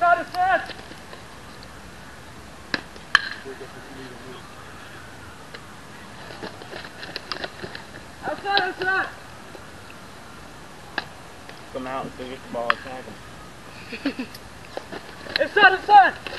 got a set. Outside, outside. Come out and see if the ball attack him. inside, inside.